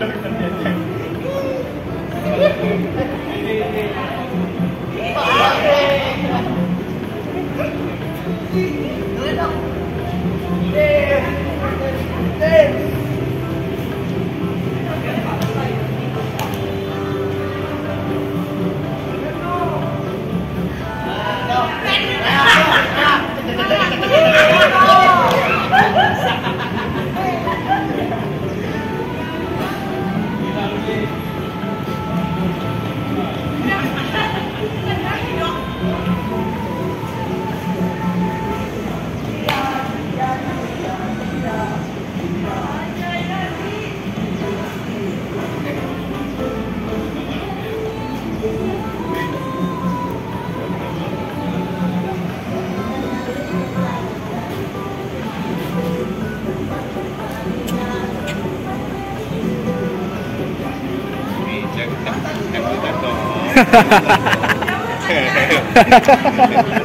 कर देते हैं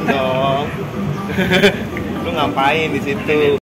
dong. Lu ngapain di situ